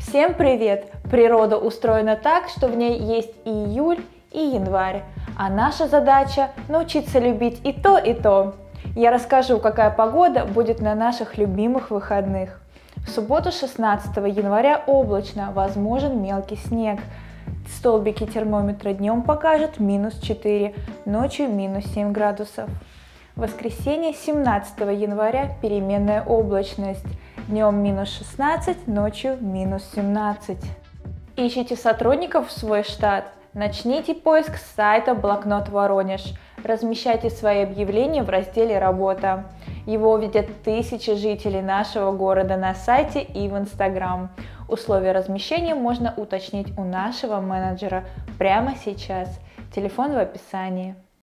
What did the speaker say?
Всем привет! Природа устроена так, что в ней есть и июль, и январь. А наша задача – научиться любить и то, и то. Я расскажу, какая погода будет на наших любимых выходных. В субботу 16 января облачно, возможен мелкий снег. Столбики термометра днем покажут минус 4, ночью минус 7 градусов. В воскресенье 17 января переменная облачность. Днем минус 16, ночью минус 17. Ищите сотрудников в свой штат? Начните поиск с сайта Блокнот Воронеж. Размещайте свои объявления в разделе «Работа». Его увидят тысячи жителей нашего города на сайте и в Инстаграм. Условия размещения можно уточнить у нашего менеджера прямо сейчас. Телефон в описании.